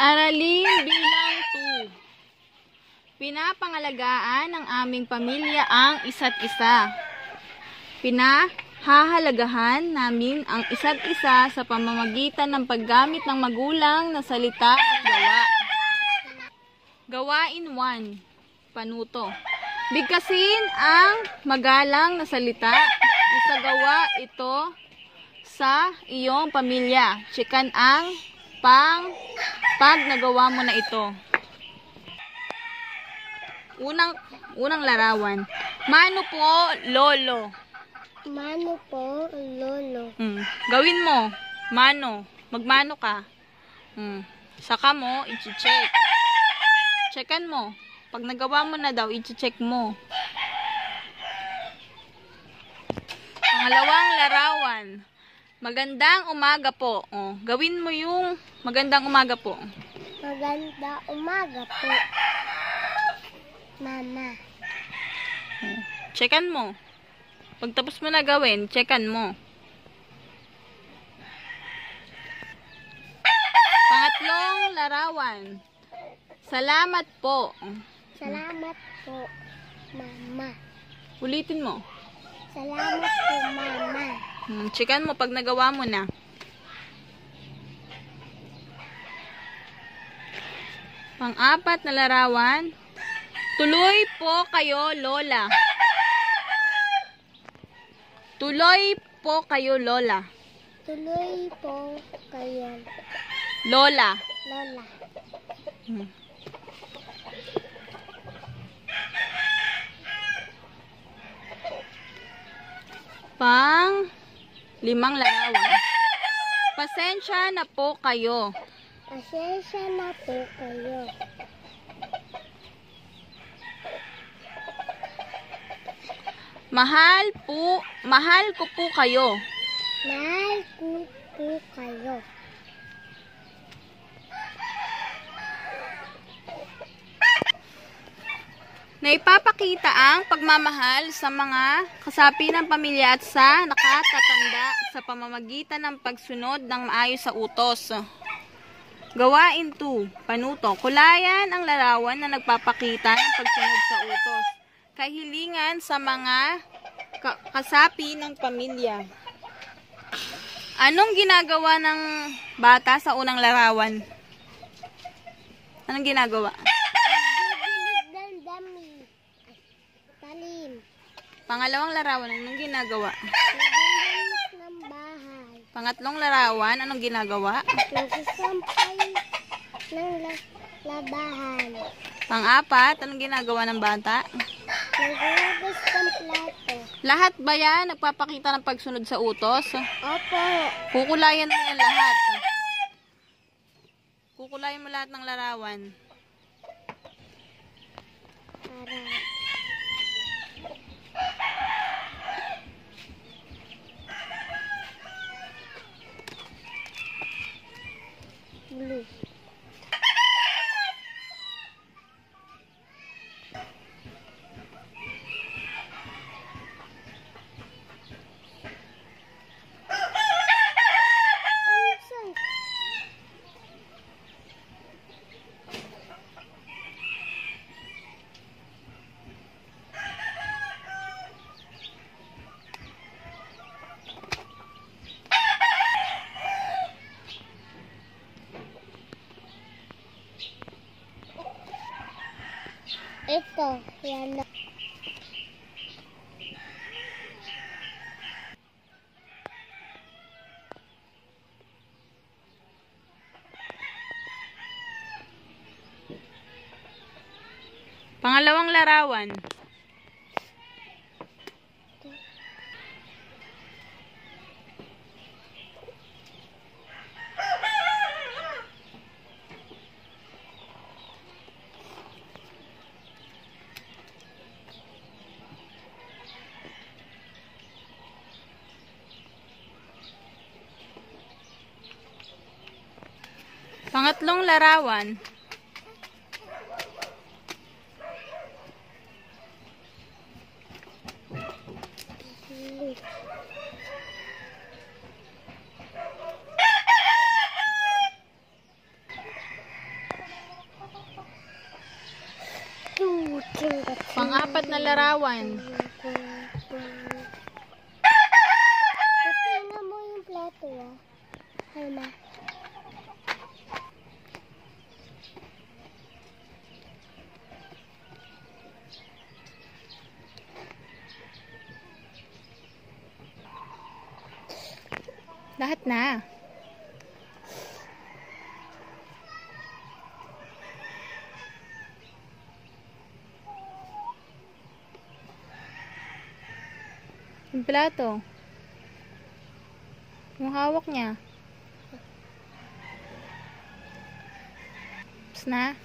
Aralin bilang 2. Pinapangalagaan ng aming pamilya ang isa't isa. Pinahahalagahan namin ang isa't isa sa pamamagitan ng paggamit ng magulang na salita at gawa. Gawain 1. Panuto. Bigkasin ang magalang na salita. Isagawa ito sa iyong pamilya. Chikan ang pang pag nagawa mo na ito. Unang unang larawan. Mano po, lolo. Mano po, lolo. Hmm. Gawin mo. Mano. Magmano ka. Hmm. Saka mo, i-check. Checkan mo. Pag nagawa mo na daw, i-check mo. Pangalawang larawan. Magandang umaga po. Oh, gawin mo yung magandang umaga po. Maganda umaga po. Mama. Checkan mo. Pag tapos mo na gawin, checkan mo. Pangatlong larawan. Salamat po. Salamat po, mama. Ulitin mo. Salamat po, mama. Hmm, checkan mo pag nagawa mo na. Pang-apat na larawan. Tuloy po kayo, Lola. Tuloy po kayo, Lola. Tuloy po kayo, Lola. lola. Hmm. Pang limang larawan. Pasensya na po kayo. Pasensya na po kayo. Mahal po, mahal ko po kayo. Mahal ko po kayo. Naipapakita ang pagmamahal sa mga kasapi ng pamilya at sa nakatatanda sa pamamagitan ng pagsunod ng maayos sa utos. Gawain 2. Panuto. Kulayan ang larawan na nagpapakita ng pagsunod sa utos. Kahilingan sa mga ka- kasapi ng pamilya. Anong ginagawa ng bata sa unang larawan? Anong ginagawa? Pangalawang larawan, anong ginagawa? Naglilinis ng bahay. Pangatlong larawan, anong ginagawa? Nagsasampay ng la- labahan. Pang-apat, anong ginagawa ng bata? Naghugas ng plato. Lahat ba yan nagpapakita ng pagsunod sa utos? Opo. Kukulayan mo yan lahat. Kukulayan mo lahat ng larawan. Para. Blue. Ito, yan. Pangalawang larawan. Pangatlong larawan. Pang-apat na larawan. Tingnan mo yung plato, ah. Halma. Lahat na. Yung plato. Yung hawak niya. Tapos na.